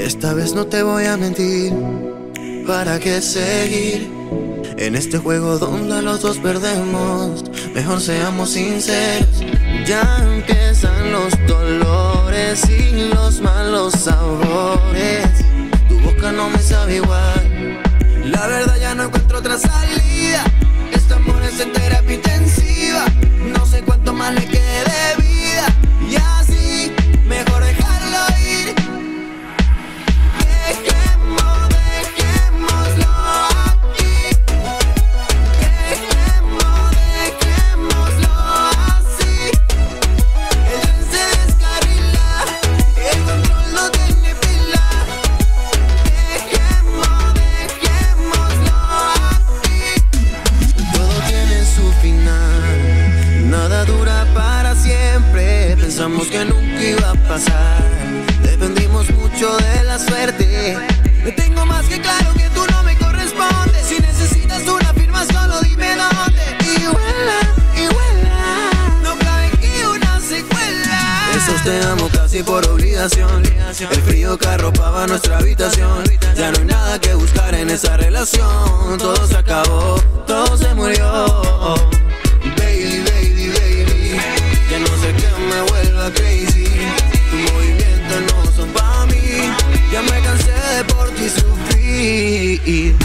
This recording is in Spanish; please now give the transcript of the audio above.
Esta vez no te voy a mentir. ¿Para qué seguir? En este juego donde los dos perdemos, mejor seamos sinceros. Ya empiezan los dolores y los malos sabores. Tu boca no me sabe igual. La verdad ya no encuentro otra salida. Este en terapia Nada dura para siempre. Pensamos que nunca iba a pasar. Dependimos mucho de la suerte. Me tengo más que claro que tú no me correspondes. Si necesitas una firma, solo dime dónde. Y vuela, y vuela. No cabe aquí una secuela. Esos te amo casi por obligación. El frío que arropaba nuestra habitación. Ya no hay nada que buscar en esa relación. Todo se acabó, de por ti sufrir.